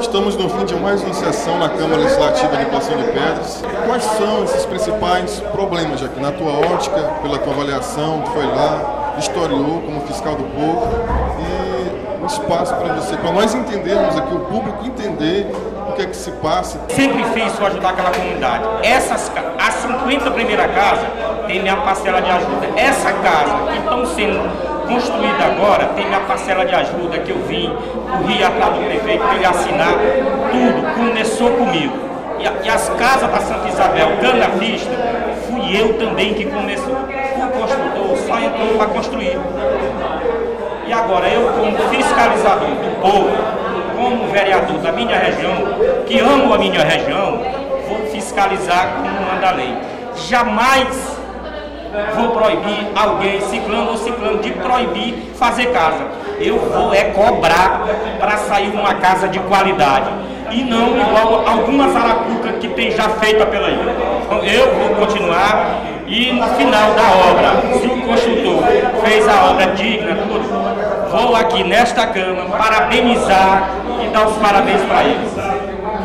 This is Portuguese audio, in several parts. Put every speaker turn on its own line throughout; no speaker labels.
Estamos no fim de mais uma sessão na Câmara Legislativa de Poção de Pedras. Quais são esses principais problemas, aqui na tua ótica, pela tua avaliação, que foi lá, historiou como fiscal do povo e um espaço para você, para nós entendermos aqui, o público entender o que é que se passa.
Sempre fiz para ajudar aquela comunidade. Essas, as 50 primeiras casas tem minha parcela de ajuda. Essa casa que estão sendo construída agora tem minha parcela de ajuda que eu vim, corri atrás do prefeito para ele assinar tudo, começou comigo. E, e as casas da Santa Isabel, Gana Vista, fui eu também que começou. O construtor só entrou para construir. E agora eu, como fiscalizador do povo, como vereador da minha região, que amo a minha região, vou fiscalizar como manda a lei. Jamais vou proibir alguém, ciclano ou ciclano, de proibir fazer casa. Eu vou é cobrar para sair uma casa de qualidade. E não igual algumas arapucas que tem já feita pela ilha. Então eu vou continuar e no final da obra, se o construtor fez a obra digna, vou aqui nesta Câmara parabenizar e dar os parabéns para eles.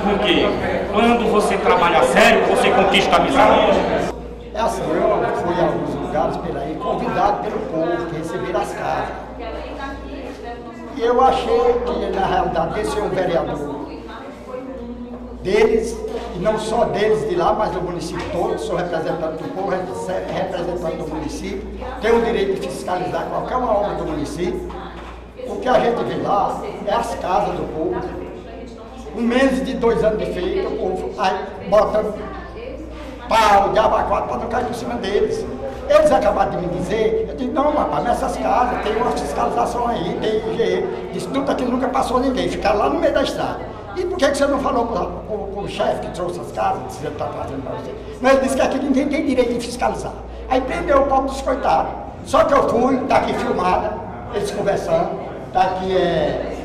Porque quando você trabalha sério, você conquista a amizade.
É assim, a alguns lugares pela aí, convidado pelo povo que receberam as casas. E eu achei que, na realidade, esse é um vereador deles, e não só deles de lá, mas do município todo, sou representante do povo, representante do município, tenho o direito de fiscalizar qualquer uma obra do município. O que a gente vê lá é as casas do povo. Um mês de dois anos de feito, o povo aí bota pau, de abacuado para não cair por cima deles. Eles acabaram de me dizer, eu disse, não, rapaz, nessas casas tem uma fiscalização aí, tem IGE, disse, tudo aqui nunca passou ninguém, ficaram lá no meio da estrada. E por que, que você não falou para o chefe que trouxe as casas, que você está trazendo para você? Mas ele disse que aqui ninguém tem direito de fiscalizar. Aí prendeu o povo dos coitados. Só que eu fui, está aqui filmada, eles conversando, está aqui é,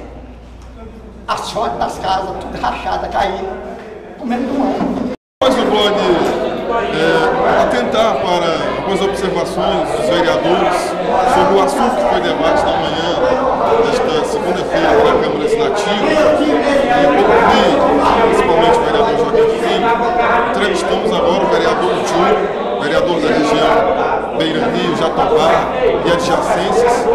as fontes das casas, tudo rachada, caindo, comendo um ano.
Para algumas observações dos vereadores sobre o assunto que foi debate na manhã desta segunda-feira na Câmara Legislativa. E principalmente o vereador Joaquim Filho, entrevistamos agora o vereador Júlio, vereador da região Beira Rio, Jatobá e adjacências,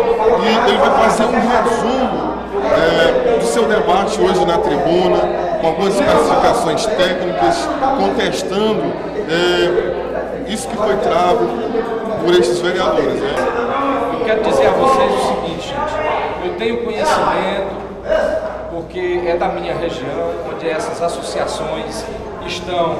e ele vai fazer um resumo é, do seu debate hoje na tribuna, com algumas especificações técnicas, contestando é, isso que foi trago por esses vereadores. Né?
Eu quero dizer a vocês o seguinte, gente, eu tenho conhecimento, porque é da minha região, onde essas associações estão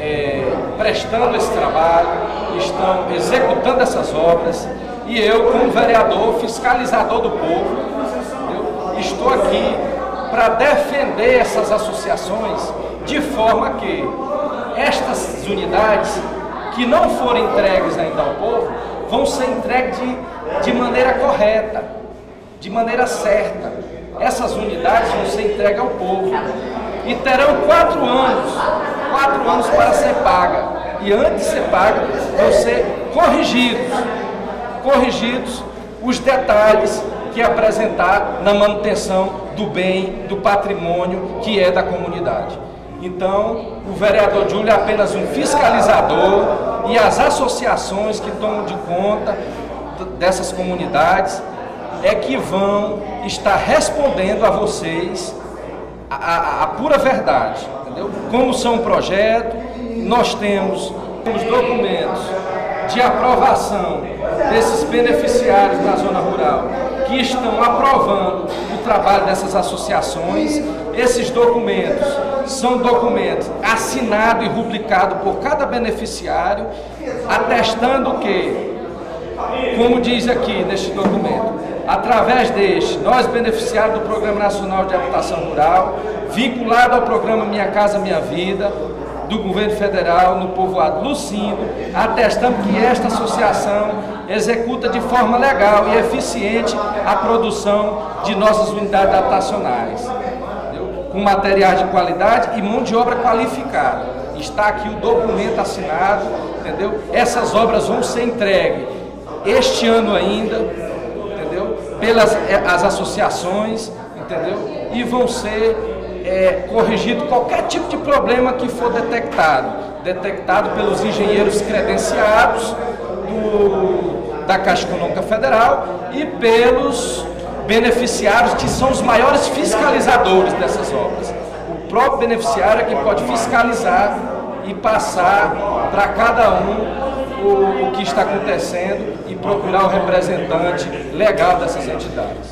é, prestando esse trabalho, estão executando essas obras, e eu, como vereador, fiscalizador do povo, estou aqui para defender essas associações de forma que estas unidades que não forem entregues ainda ao povo vão ser entregues de, de maneira correta, de maneira certa. Essas unidades vão ser entregues ao povo e terão quatro anos, quatro anos para ser paga. E antes de ser paga, vão ser corrigidos, corrigidos os detalhes que apresentar na manutenção do bem, do patrimônio que é da comunidade. Então, o vereador Júlio é apenas um fiscalizador e as associações que tomam de conta dessas comunidades é que vão estar respondendo a vocês a, a, a pura verdade, entendeu? Como são um projeto, nós temos os documentos de aprovação desses beneficiários na zona rural que estão aprovando o trabalho dessas associações. Esses documentos são documentos assinados e rubricados por cada beneficiário, atestando que, como diz aqui neste documento, através deste, nós beneficiários do Programa Nacional de Habitação Rural, vinculado ao programa Minha Casa Minha Vida, do governo federal no povoado Lucindo, atestando que esta associação executa de forma legal e eficiente a produção de nossas unidades habitacionais, com materiais de qualidade e mão de obra qualificada. Está aqui o documento assinado, entendeu? Essas obras vão ser entregues este ano ainda, entendeu? Pelas eh, as associações, entendeu? E vão ser é, corrigido qualquer tipo de problema que for detectado, detectado pelos engenheiros credenciados do, da Caixa Econômica Federal e pelos beneficiários que são os maiores fiscalizadores dessas obras. O próprio beneficiário é quem pode fiscalizar e passar para cada um o, o que está acontecendo e procurar o representante legal dessas entidades.